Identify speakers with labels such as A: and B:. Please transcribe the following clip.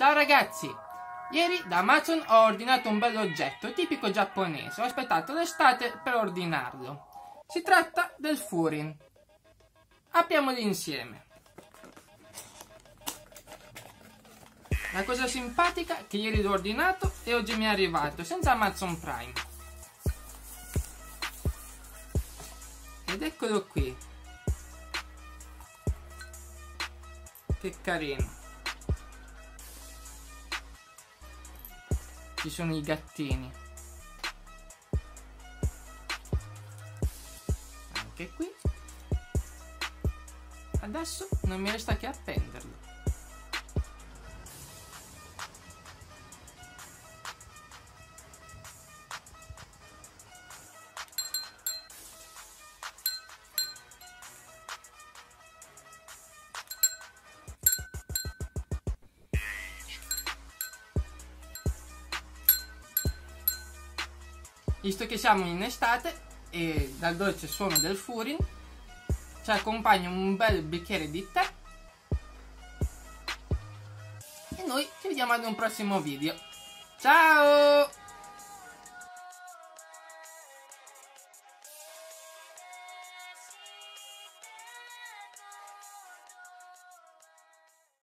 A: Ciao ragazzi! Ieri da Amazon ho ordinato un bell'oggetto tipico giapponese. Ho aspettato l'estate per ordinarlo. Si tratta del Furin. Apriamoli insieme. La cosa simpatica è che ieri l'ho ordinato e oggi mi è arrivato senza Amazon Prime. Ed eccolo qui. Che carino. Ci sono i gattini. Anche qui. Adesso non mi resta che appenderlo. Visto che siamo in estate e dal dolce suono del furin ci accompagna un bel bicchiere di tè e noi ci vediamo ad un prossimo video. Ciao!